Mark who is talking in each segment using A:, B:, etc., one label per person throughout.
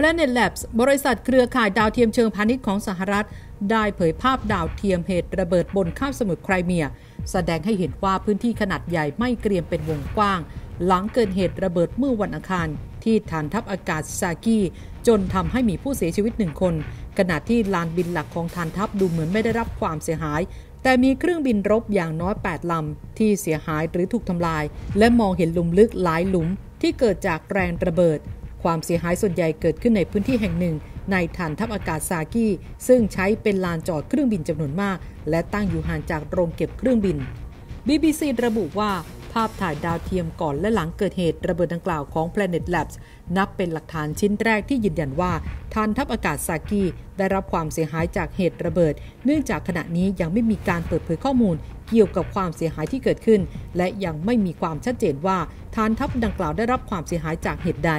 A: Planet Labs บริษัทเครือข่ายดาวเทียมเชิงพาณิชย์ของสหรัฐ ได้เผยภาพดาวเทียมเหตุระเบิดบนคาบสมุทรไครเมีย แสดงให้เห็นว่าพื้นที่ขนาดใหญ่ไม่เกรียมเป็นวงกว้าง หลังเกิดเหตุระเบิดเมื่อวันอังคาร ที่ฐานทัพอากาศซากีจนทำให้มีผู้เสียชีวิตหนึ่งคน ขณะที่ลานบินหลักของฐานทัพดูเหมือนไม่ได้รับความเสียหายแต่มีเครื่องบินรบอย่างน้อย 8 ลำ ที่เสียหายหรือถูกทำลาย และมองเห็นหลุมลึกหลายหลุมที่เกิดจากแรงระเบิด ความเสียหายส่วนใหญ่เกิดขึ้นในพื้นที่แห่งหนึ่ง ในฐานทัพอากาศซากีซึ่งใช้เป็นลานจอดเครื่องบินจำนวนมาก และตั้งอยู่ห่างจากโรงเก็บเครื่องบิน BBC ระบุว่าภาพถ่ายดาวเทียมก่อนและหลังเกิดเหตุระเบิดดังกล่าวของ Planet Labs นับเป็นหลักฐานชิ้นแรกที่ยืนยันว่าฐานทัพอากาศซากีได้รับความเสียหายจากเหตุระเบิด เนื่องจากขณะนี้ยังไม่มีการเปิดเผยข้อมูล เกี่ยวกับความเสียหายที่เกิดขึ้น และยังไม่มีความชัดเจนว่าฐานทัพดังกล่าวได้รับความเสียหายจากเหตุใด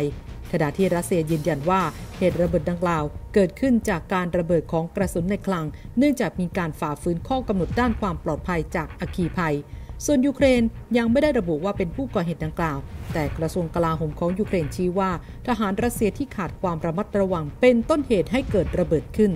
A: ขณะที่รัสเซียยืนยันว่าเหตุระเบิดดังกล่าว เกิดขึ้นจากการระเบิดของกระสุนในคลัง เนื่องจากมีการฝ่าฝืนข้อกำหนดด้านความปลอดภัยจากอัคคีภัย ส่วนยูเครนยังไม่ได้ระบุว่าเป็นผู้ก่อเหตุดังกล่าว แต่กระทรวงกลาโหมของยูเครนชี้ว่า ทหารรัสเซียที่ขาดความระมัดระวังเป็นต้นเหตุให้เกิดระเบิดขึ้น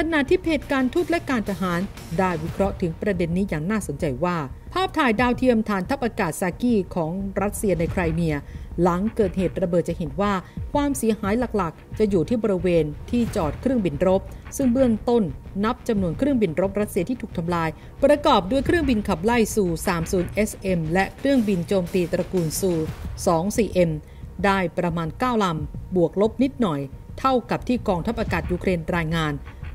A: ขณะที่เพจการทูตและการทหาร ได้วิเคราะห์ถึงประเด็นนี้อย่างน่าสนใจว่า ภาพถ่ายดาวเทียมฐานทัพอากาศซากีของรัสเซียในไครเมีย หลังเกิดเหตุระเบิดจะเห็นว่า ความเสียหายหลักๆ จะอยู่ที่บริเวณที่จอดเครื่องบินรบ ซึ่งเบื้องต้นนับจำนวนเครื่องบินรบรัสเซียที่ถูกทำลาย ประกอบด้วยเครื่องบินขับไล่ซู30 SM และเครื่องบินโจมตีตระกูลซู 24M ได้ประมาณ 9 ลำ บวกลบนิดหน่อย เท่ากับที่กองทัพอากาศยูเครนรายงาน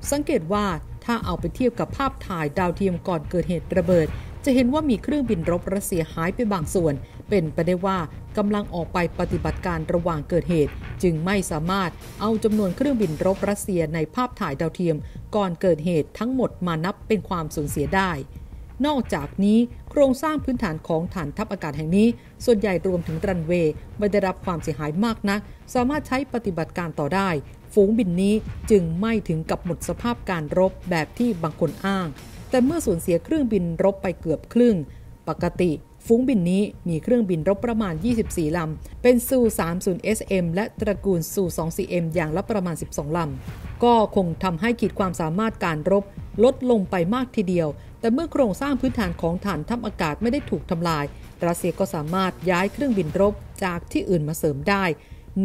A: สังเกตว่าถ้าเอาไปเทียบกับภาพถ่ายดาวเทียมก่อนเกิดเหตุระเบิด จะเห็นว่ามีเครื่องบินรบรัสเซียหายไปบางส่วน เป็นไปได้ว่ากำลังออกไปปฏิบัติการระหว่างเกิดเหตุ จึงไม่สามารถเอาจำนวนเครื่องบินรบรัสเซียในภาพถ่ายดาวเทียม ก่อนเกิดเหตุทั้งหมดมานับเป็นความสูญเสียได้ นอกจากนี้โครงสร้างพื้นฐานของฐานทัพอากาศแห่งนี้ ส่วนใหญ่รวมถึงรันเวย์ไม่ได้รับความเสียหายมากนัก สามารถใช้ปฏิบัติการต่อได้ ฝูงบินนี้จึงไม่ถึงกับหมดสภาพการรบแบบที่บางคนอ้าง แต่เมื่อสูญเสียเครื่องบินรบไปเกือบครึ่ง ปกติฝูงบินนี้มีเครื่องบินรบประมาณ 24 ลำ เป็นซู 30 SM และตระกูลซู 24M อย่างละประมาณ 12 ลำ ก็คงทำให้ขีดความสามารถการรบลดลงไปมากทีเดียว แต่เมื่อโครงสร้างพื้นฐานของฐานทัพอากาศไม่ได้ถูกทำลาย รัสเซียก็สามารถย้ายเครื่องบินรบจากที่อื่นมาเสริมได้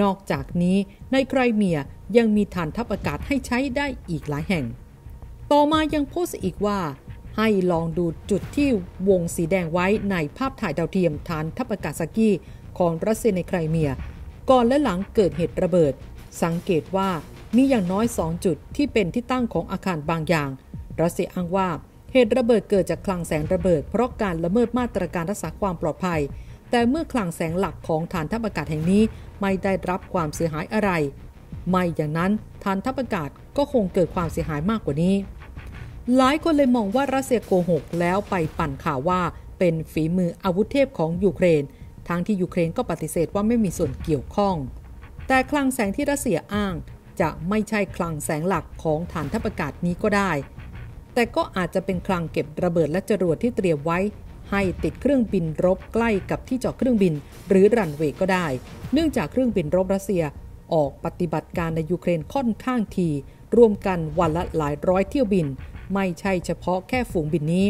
A: นอกจากนี้ในไครเมียยังมีฐานทัพอากาศให้ใช้ได้อีกหลายแห่ง ต่อมายังโพสต์อีกว่า ให้ลองดูจุดที่วงสีแดงไว้ในภาพถ่ายดาวเทียมฐานทัพอากาศซากีของรัสเซียในไครเมีย ก่อนและหลังเกิดเหตุระเบิด สังเกตว่ามีอย่างน้อย 2 จุดที่เป็นที่ตั้งของอาคารบางอย่าง รัสเซียอ้างว่าเหตุระเบิดเกิดจากคลังแสงระเบิด เพราะการละเมิดมาตรการรักษาความปลอดภัย แต่เมื่อคลังแสงหลักของฐานทัพอากาศแห่งนี้ไม่ได้รับความเสียหายอะไร ไม่อย่างนั้นฐานทัพอากาศก็คงเกิดความเสียหายมากกว่านี้ หลายคนเลยมองว่ารัสเซียโกหกแล้วไปปั่นข่าวว่าเป็นฝีมืออาวุธเทพของยูเครน ทั้งที่ยูเครนก็ปฏิเสธว่าไม่มีส่วนเกี่ยวข้อง แต่คลังแสงที่รัสเซียอ้าง จะไม่ใช่คลังแสงหลักของฐานทัพอากาศนี้ก็ได้ แต่ก็อาจจะเป็นคลังเก็บระเบิดและจรวดที่เตรียมไว้ ให้ติดเครื่องบินรบใกล้กับที่จอดเครื่องบิน หรือรันเวย์ก็ได้ เนื่องจากเครื่องบินรบรัสเซียออกปฏิบัติการในยูเครนค่อนข้างทีรวมกันวันละหลายร้อยเที่ยวบิน ไม่ใช่เฉพาะแค่ฝูงบินนี้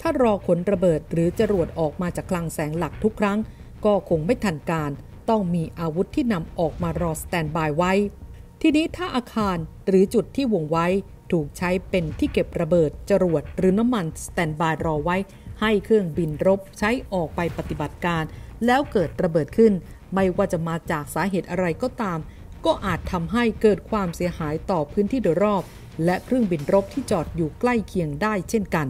A: ถ้ารอขนระเบิดหรือจรวดออกมาจากคลังแสงหลักทุกครั้ง ก็คงไม่ทันการ ต้องมีอาวุธที่นำออกมารอ standby ไว้ ทีนี้ถ้าอาคารหรือจุดที่วงไว้ ถูกใช้เป็นที่เก็บระเบิดจรวดหรือน้ำมัน standby รอไว้ ให้เครื่องบินรบใช้ออกไปปฏิบัติการ แล้วเกิดระเบิดขึ้น ไม่ว่าจะมาจากสาเหตุอะไรก็ตาม ก็อาจทำให้เกิดความเสียหายต่อพื้นที่โดยรอบ และเครื่องบินรบที่จอดอยู่ใกล้เคียงได้เช่นกัน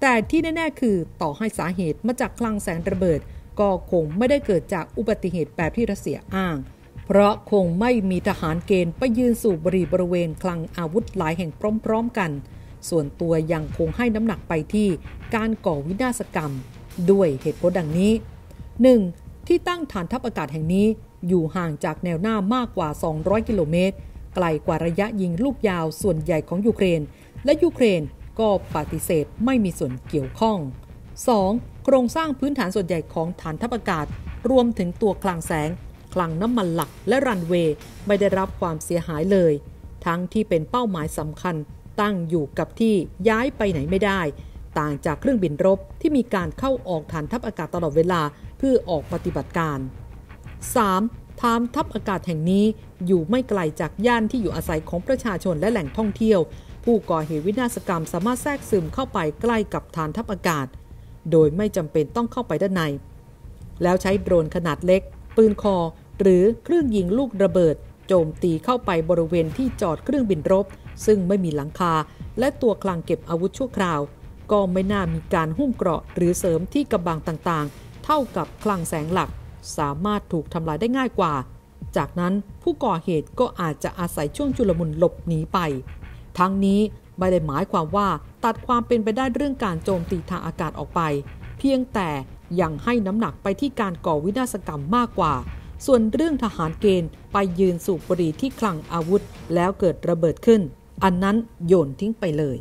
A: แต่ที่แน่ ๆ คือต่อให้สาเหตุมาจากคลังแสงระเบิด ก็คงไม่ได้เกิดจากอุบัติเหตุแบบที่รัสเซียอ้าง เพราะคงไม่มีทหารเกณฑ์ไปยืนสูบบริบริเวณคลังอาวุธหลายแห่งพร้อม ๆ กัน ส่วนตัวยังคงให้น้ำหนักไปที่การก่อวินาศกรรม ด้วยเหตุผลดังนี้ 1. ที่ตั้งฐานทัพอากาศแห่งนี้อยู่ห่างจากแนวหน้ามากกว่า 200 กิโลเมตร ไกลกว่าระยะยิงลูกยาวส่วนใหญ่ของยูเครน และยูเครนก็ปฏิเสธไม่มีส่วนเกี่ยวข้อง 2. โครงสร้างพื้นฐานส่วนใหญ่ของฐานทัพอากาศ รวมถึงตัวคลังแสงคคลังน้ำมันหลักและรันเวย์ไม่ได้รับความเสียหายเลย ทั้งที่เป็นเป้าหมายสำคัญ ตั้งอยู่กับที่ย้ายไปไหนไม่ได้ ต่างจากเครื่องบินรบที่มีการเข้าออกฐานทัพอากาศตลอดเวลาเพื่อออกปฏิบัติการ 3. ฐานทัพอากาศแห่งนี้อยู่ไม่ไกลจากย่านที่อยู่อาศัยของประชาชนและแหล่งท่องเที่ยว ผู้ก่อเหตุวินาศกรรมสามารถแทรกซึมเข้าไปใกล้กับฐานทัพอากาศ โดยไม่จำเป็นต้องเข้าไปด้านใน แล้วใช้โดรนขนาดเล็ก ปืนคอ หรือเครื่องยิงลูกระเบิด โจมตีเข้าไปบริเวณที่จอดเครื่องบินรบ ซึ่งไม่มีหลังคา และตัวคลังเก็บอาวุธชั่วคราว ก็ไม่น่ามีการหุ้มเกราะหรือเสริมที่กำบังต่างๆ เท่ากับคลังแสงหลัก สามารถถูกทำลายได้ง่ายกว่า จากนั้นผู้ก่อเหตุก็อาจจะอาศัยช่วงชุลมุนหลบหนีไป ทั้งนี้ไม่ได้หมายความว่าตัดความเป็นไปได้เรื่องการโจมตีทางอากาศออกไป เพียงแต่ยังให้น้ำหนักไปที่การก่อวินาศกรรมมากกว่า ส่วนเรื่องทหารเกณฑ์ไปยืนสูบบุหรี่ที่คลังอาวุธแล้วเกิดระเบิดขึ้น อันนั้นโยนทิ้งไปเลย